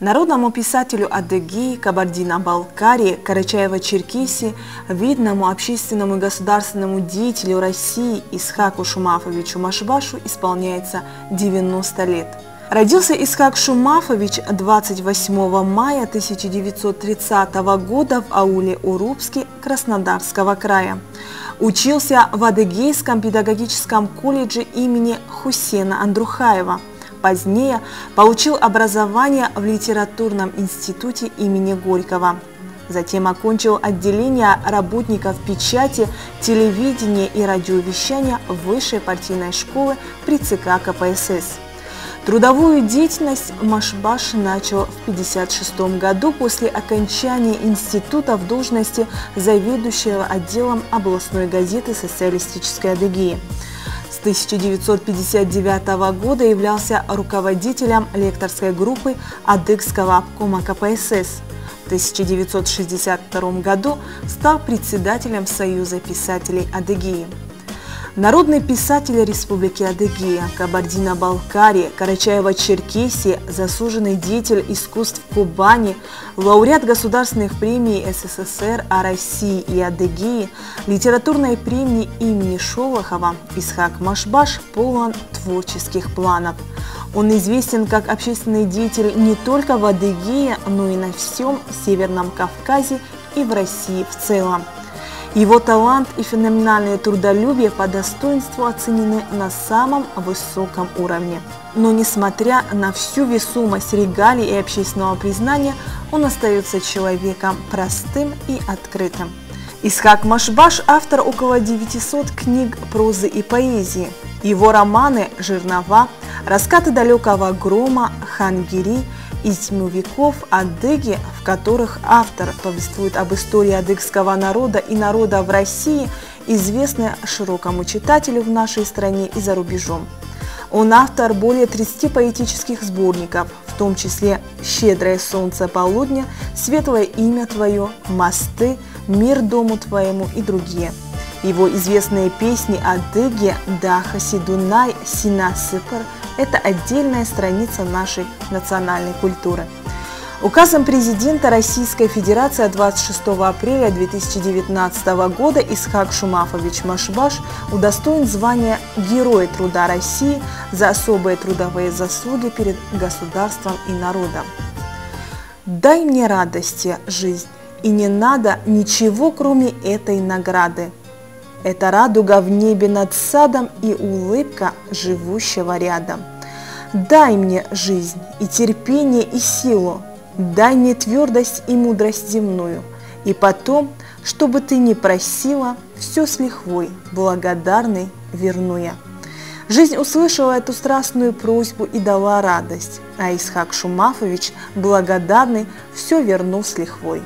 Народному писателю Адыгеи, Кабардино-Балкарии, Карачаево-Черкесии, видному общественному и государственному деятелю России Исхаку Шумафовичу Машбашу исполняется 90 лет. Родился Исхак Шумафович 28 мая 1930 года в ауле Урубске Краснодарского края. Учился в Адыгейском педагогическом колледже имени Хусена Андрухаева – Позднее получил образование в литературном институте имени Горького. Затем окончил отделение работников печати, телевидения и радиовещания Высшей партийной школы при ЦК КПСС. Трудовую деятельность Машбаш начал в 1956 году после окончания института в должности заведующего отделом областной газеты «Социалистической Адыгеи». С 1959 года являлся руководителем лекторской группы Адыгского обкома КПСС. В 1962 году стал председателем Союза писателей Адыгеи. Народный писатель Республики Адыгея, Кабардино-Балкарии, Карачаево-Черкесии, заслуженный деятель искусств Кубани, лауреат государственных премий СССР о России и Адыгее, литературной премии имени Шолохова Исхак Машбаш полон творческих планов. Он известен как общественный деятель не только в Адыгее, но и на всем Северном Кавказе и в России в целом. Его талант и феноменальное трудолюбие по достоинству оценены на самом высоком уровне. Но несмотря на всю весомость регалий и общественного признания, он остается человеком простым и открытым. Исхак Машбаш – автор около 900 книг прозы и поэзии. Его романы «Жирнова», «Раскаты далекого грома», «Хангири» из тьму веков адыги, в которых автор повествует об истории адыгского народа и народа в России, известны широкому читателю в нашей стране и за рубежом. Он автор более 30 поэтических сборников, в том числе «Щедрое солнце полудня», «Светлое имя твое», «Мосты», «Мир дому твоему» и другие. Его известные песни «Адыги», «Даха Сидунай», «Синасыпар» Это отдельная страница нашей национальной культуры. Указом президента Российской Федерации 26 апреля 2019 года Исхак Шумафович Машбаш удостоен звания Героя труда России за особые трудовые заслуги перед государством и народом. Дай мне радости, жизнь, и не надо ничего, кроме этой награды. Это радуга в небе над садом и улыбка живущего рядом. Дай мне жизнь и терпение и силу, дай мне твердость и мудрость земную, и потом, чтобы ты не просила, все с лихвой, благодарный верну я. Жизнь услышала эту страстную просьбу и дала радость, а Исхак Шумафович, благодарный, все вернул с лихвой.